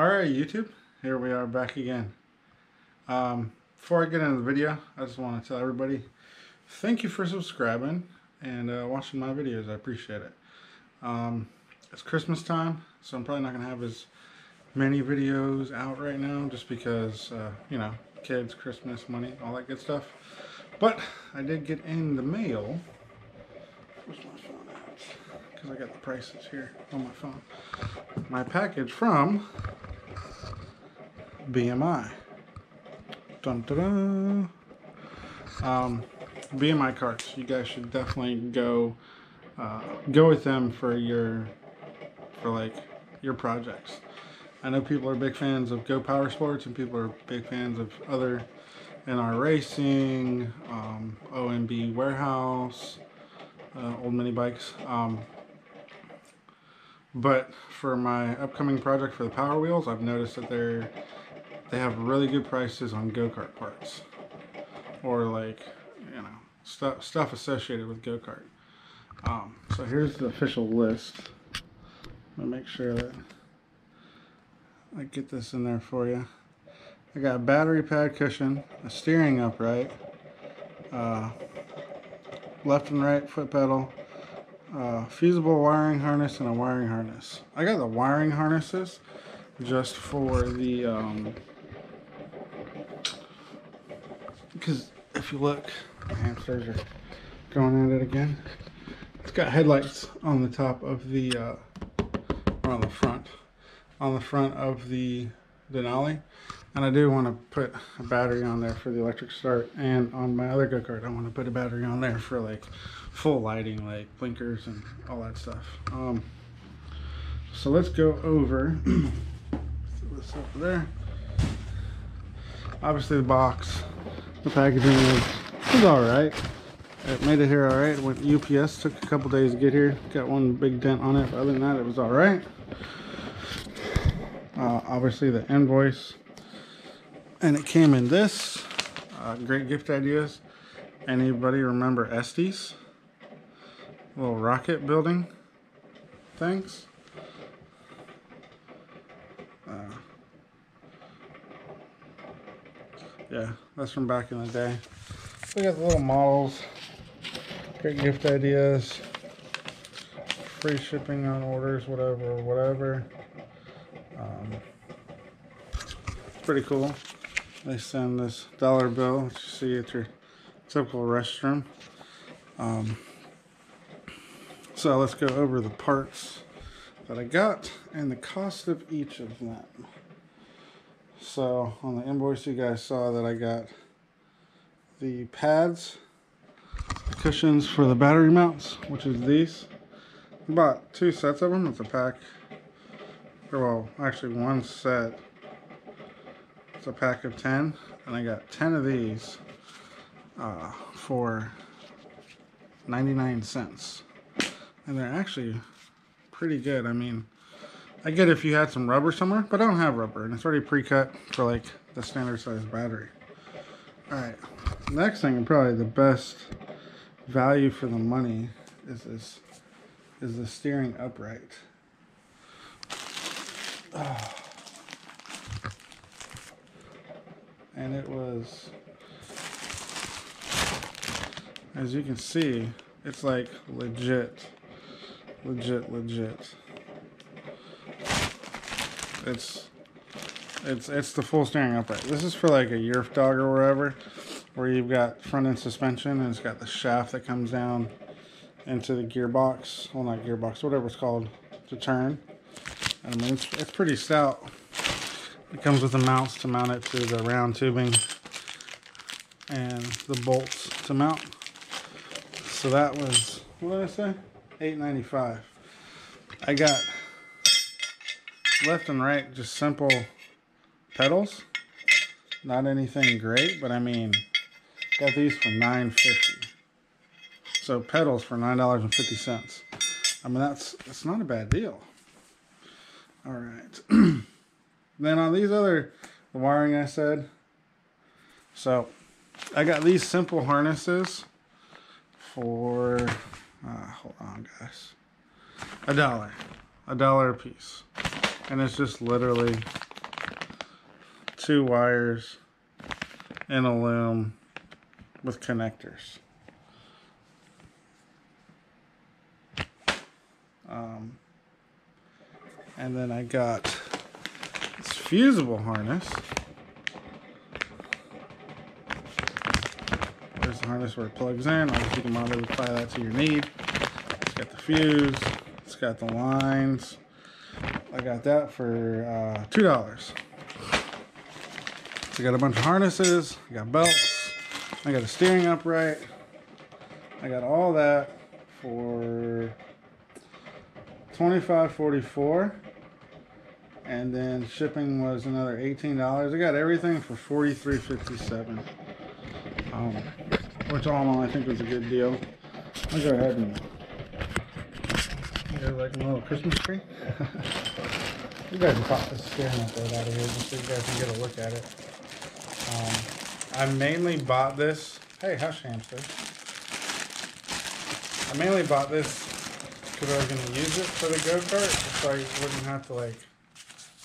Alright YouTube, here we are back again. Um, before I get into the video, I just want to tell everybody thank you for subscribing and uh, watching my videos. I appreciate it. Um, it's Christmas time, so I'm probably not going to have as many videos out right now just because, uh, you know, kids, Christmas, money, all that good stuff. But I did get in the mail. Where's my phone at? Because I got the prices here on my phone. My package from BMI. Dun, dun, dun. Um, BMI Karts. You guys should definitely go uh, go with them for your for like your projects. I know people are big fans of Go Power Sports and people are big fans of other NR Racing, um, OMB Warehouse, uh, old mini bikes. Um, but for my upcoming project for the Power Wheels, I've noticed that they're they have really good prices on go-kart parts. Or like you know stuff stuff associated with go-kart. Um, so here's the official list. Me make sure that I get this in there for you. I got a battery pad cushion a steering upright uh, left and right foot pedal uh, fusible wiring harness and a wiring harness. I got the wiring harnesses just for the um, because if you look, the hamsters are going at it again. It's got headlights on the top of the, uh, or on the front, on the front of the Denali. And I do want to put a battery on there for the electric start. And on my other go-kart, I want to put a battery on there for like full lighting, like blinkers and all that stuff. Um, so let's go over this over there. Obviously the box the packaging was, was all right. It made it here all right. Went UPS, took a couple days to get here. Got one big dent on it, but other than that, it was all right. Uh, obviously the invoice. And it came in this. Uh, great gift ideas. Anybody remember Estes? Little rocket building things. Uh, yeah, that's from back in the day. We got the little models, great gift ideas, free shipping on orders, whatever, whatever. Um, pretty cool. They send this dollar bill, which you see at your typical restroom. Um, so let's go over the parts that I got and the cost of each of them. So on the invoice you guys saw that I got the pads, the cushions for the battery mounts, which is these. I bought two sets of them. It's a pack. Well, actually one set. It's a pack of 10. And I got 10 of these uh, for 99 cents. And they're actually pretty good. I mean, I get if you had some rubber somewhere, but I don't have rubber, and it's already pre-cut for like the standard size battery. Alright, next thing, and probably the best value for the money is this, is the steering upright. Oh. And it was, as you can see, it's like legit, legit, legit. It's it's it's the full steering upright. This is for like a Yerf dog or wherever, where you've got front end suspension and it's got the shaft that comes down into the gearbox. Well, not gearbox, whatever it's called to turn. I mean, it's, it's pretty stout. It comes with the mounts to mount it to the round tubing and the bolts to mount. So that was, what did I say? 8.95. I got left and right, just simple pedals. Not anything great, but I mean, got these for nine fifty. So pedals for $9.50. I mean, that's, that's not a bad deal. All right. then on these other the wiring I said, so I got these simple harnesses for, uh, hold on guys, a dollar, a dollar a piece and it's just literally two wires in a loom with connectors. Um, and then I got this fusible harness. There's the harness where it plugs in. Obviously, you can modify that to your need. It's got the fuse. It's got the lines. I got that for uh, two dollars. So I got a bunch of harnesses. I got belts. I got a steering upright. I got all that for twenty-five forty-four, and then shipping was another eighteen dollars. I got everything for forty-three fifty-seven, um, which all in all I think was a good deal. I'll go ahead and guys like my little Christmas tree. you guys can pop this steering upright out of here just so you guys can get a look at it. Um, I mainly bought this. Hey, hush hamster. I mainly bought this because I was going to use it for the go-kart so I wouldn't have to like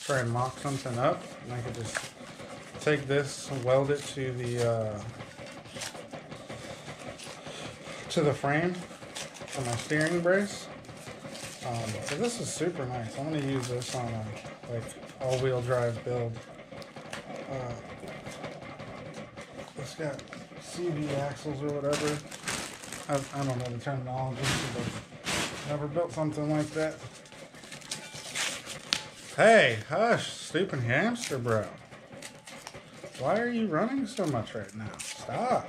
try and mock something up and I could just take this and weld it to the uh, to the frame for my steering brace um, so this is super nice I'm going to use this on a like all-wheel drive build uh, it's got CV axles or whatever I, I don't know the terminology but Never built something like that. Hey, hush, stupid hamster bro. Why are you running so much right now? Stop.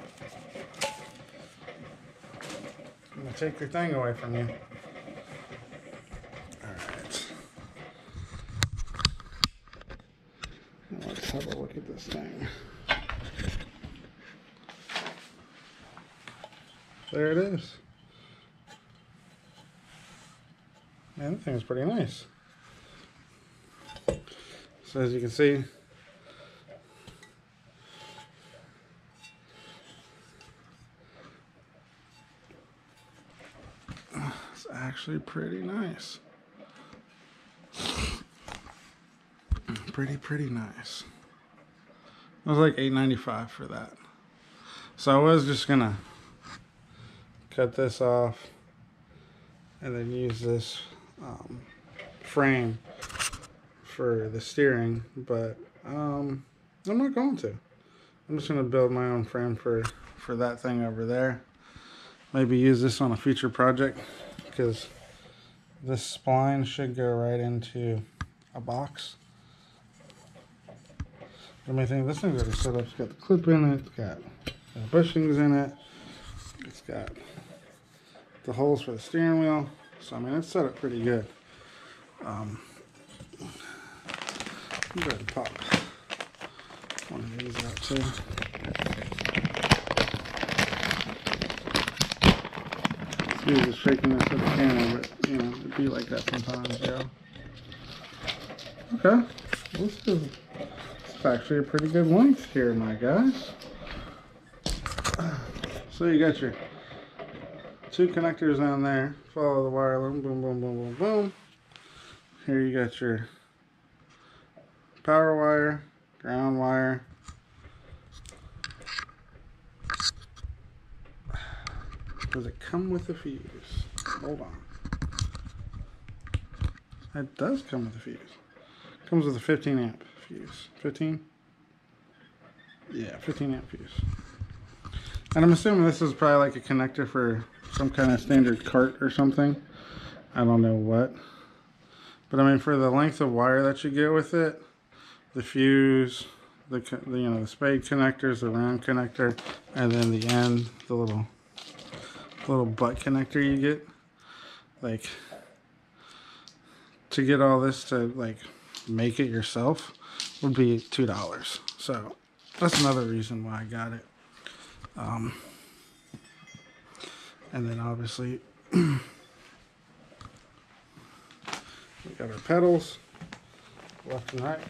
I'm gonna take your thing away from you. Alright. Let's have a look at this thing. There it is. Man, that thing's pretty nice. So as you can see, it's actually pretty nice. Pretty, pretty nice. It was like $8.95 for that. So I was just gonna cut this off and then use this um, frame for the steering, but um, I'm not going to. I'm just to build my own frame for, for that thing over there. Maybe use this on a future project because this spline should go right into a box. I mean, think this thing's already set up. It's got the clip in it. It's got the bushings in it. It's got the holes for the steering wheel. So, I mean, it's set up pretty good. Um, I'm going to pop one of these out too. Excuse the shakiness of the camera, but, you know, it'd be like that sometimes, yeah. Okay. This is, is actually a pretty good length here, my guys. So you got your two connectors on there. Follow the wire. Boom, boom, boom, boom, boom. Here you got your power wire, ground wire. Does it come with a fuse? Hold on. It does come with a fuse. Comes with a 15 amp fuse. 15? Yeah, 15 amp fuse. And I'm assuming this is probably like a connector for some kind of standard cart or something. I don't know what. But I mean, for the length of wire that you get with it, the fuse, the, the you know the spade connectors, the round connector, and then the end, the little little butt connector you get, like to get all this to like make it yourself would be two dollars. So that's another reason why I got it. Um, and then obviously we got our pedals. Left and right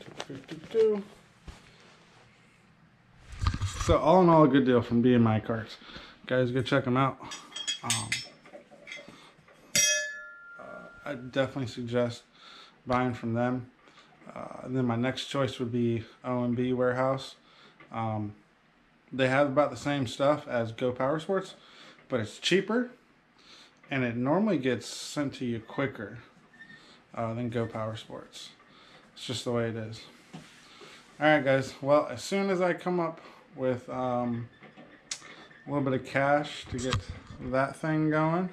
so all in all a good deal from BMI Karts. Guys go check them out. Um, uh, I definitely suggest buying from them Uh, and then my next choice would be OMB Warehouse. Um, they have about the same stuff as Go Power Sports, but it's cheaper, and it normally gets sent to you quicker uh, than Go Power Sports. It's just the way it is. All right, guys. Well, as soon as I come up with um, a little bit of cash to get that thing going,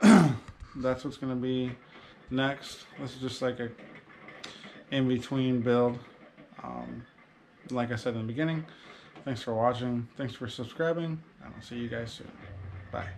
that's what's going to be next. This is just like a in between build. Um, like I said in the beginning, thanks for watching. Thanks for subscribing. And I'll see you guys soon. Bye.